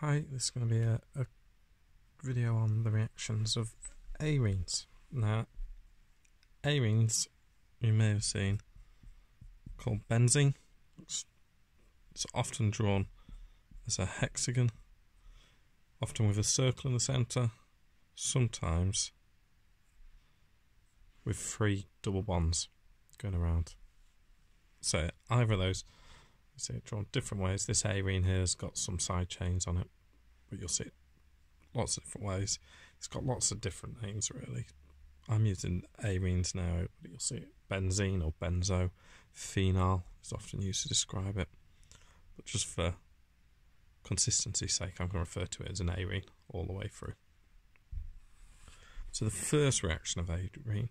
Hi, this is going to be a, a video on the reactions of arenes. Now, arenes, you may have seen, called benzene. It's, it's often drawn as a hexagon, often with a circle in the centre, sometimes with three double bonds going around. So either of those see it drawn different ways. This arene here has got some side chains on it, but you'll see it lots of different ways. It's got lots of different names, really. I'm using arenes now, but you'll see it benzene or benzo. Phenol is often used to describe it. But just for consistency's sake, I'm going to refer to it as an arene all the way through. So the first reaction of arene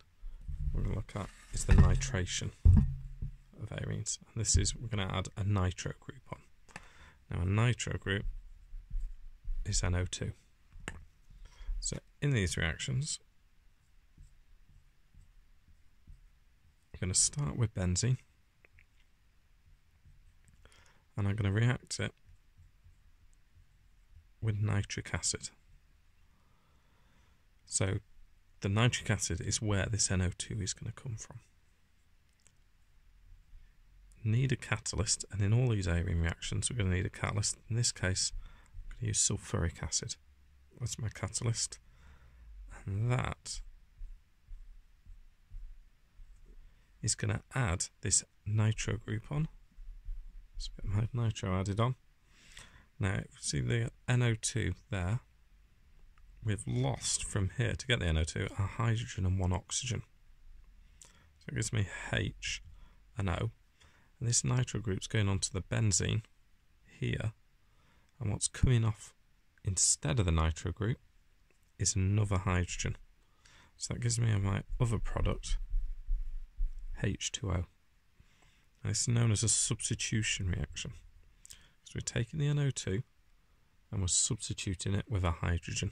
we're going to look at is the nitration arenes. And this is, we're going to add a nitro group on. Now a nitro group is NO2. So in these reactions, I'm going to start with benzene and I'm going to react it with nitric acid. So the nitric acid is where this NO2 is going to come from need a catalyst, and in all these arene reactions, we're going to need a catalyst. In this case, I'm going to use sulfuric acid. That's my catalyst. And that is going to add this nitro group on. Let's get my nitro added on. Now, see the NO2 there? We've lost from here to get the NO2 a hydrogen and one oxygen. So it gives me H and O. And this nitro group's going onto the benzene here. And what's coming off instead of the nitro group is another hydrogen. So that gives me my other product, H2O. And it's known as a substitution reaction. So we're taking the NO2 and we're substituting it with a hydrogen.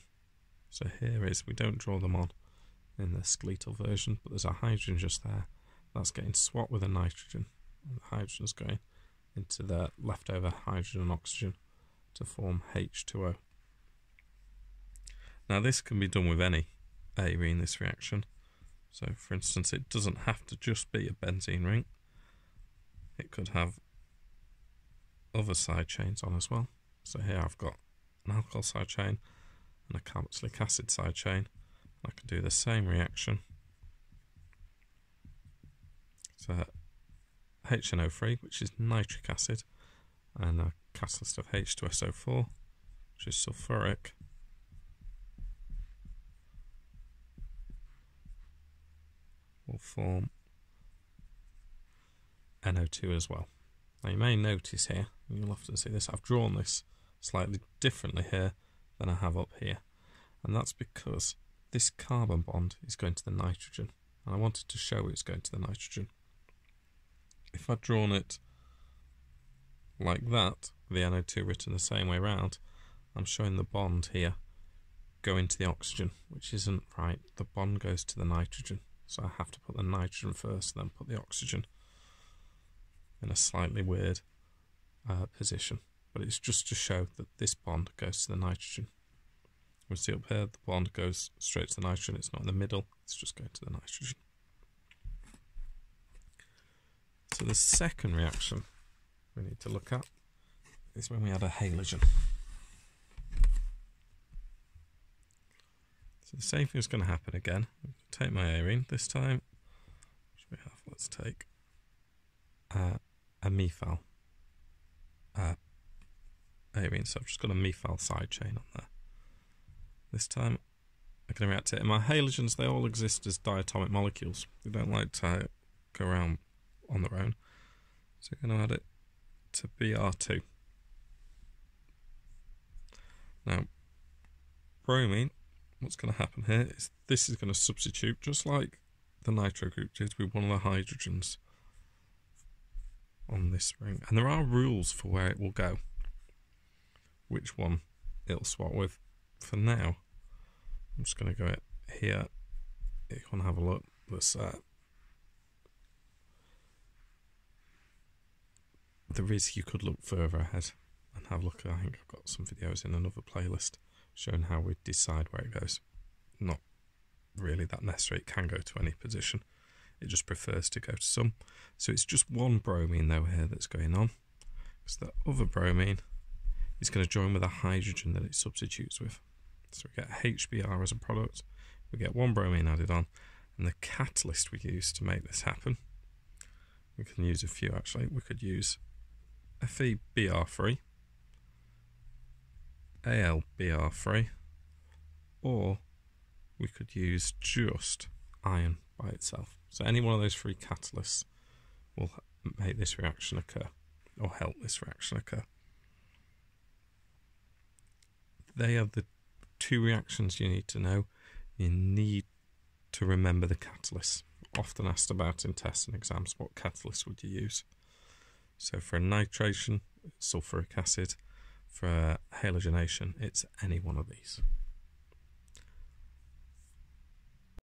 So here is, we don't draw them on in the skeletal version, but there's a hydrogen just there. That's getting swapped with a nitrogen hydrogen's going into the leftover hydrogen and oxygen to form H2O. Now this can be done with any arene, this reaction. So for instance, it doesn't have to just be a benzene ring. It could have other side chains on as well. So here I've got an alcohol side chain and a carboxylic acid side chain. I can do the same reaction. So HNO3, which is nitric acid, and a catalyst of H2SO4, which is sulfuric. will form NO2 as well. Now you may notice here, you'll often see this, I've drawn this slightly differently here than I have up here. And that's because this carbon bond is going to the nitrogen. And I wanted to show it's going to the nitrogen if I'd drawn it like that, the NO2 written the same way around, I'm showing the bond here go into the oxygen, which isn't right. The bond goes to the nitrogen. So I have to put the nitrogen first, then put the oxygen in a slightly weird uh, position. But it's just to show that this bond goes to the nitrogen. We see up here, the bond goes straight to the nitrogen. It's not in the middle, it's just going to the nitrogen. So the second reaction we need to look at is when we add a halogen. So the same thing is going to happen again. Take my arene. This time, we have? Let's take uh, a methyl uh, arene. So I've just got a methyl side chain on there. This time, I'm going to react it. And my halogens, they all exist as diatomic molecules. They don't like to go around on their own. So we're going to add it to Br2. Now, bromine, what's going to happen here is this is going to substitute just like the nitro group did with one of the hydrogens on this ring. And there are rules for where it will go, which one it'll swap with. For now, I'm just going to go here. You can have a look, let's uh, there is, you could look further ahead. and have a look. I think I've got some videos in another playlist showing how we decide where it goes. Not really that necessary. It can go to any position. It just prefers to go to some. So it's just one bromine though here that's going on. Because the other bromine is going to join with a hydrogen that it substitutes with. So we get HBr as a product. We get one bromine added on. And the catalyst we use to make this happen, we can use a few actually. We could use FeBr3, AlBr3, or we could use just iron by itself. So any one of those three catalysts will make this reaction occur or help this reaction occur. They are the two reactions you need to know. You need to remember the catalysts. Often asked about in tests and exams, what catalyst would you use? So for a nitration, sulfuric acid. For halogenation, it's any one of these.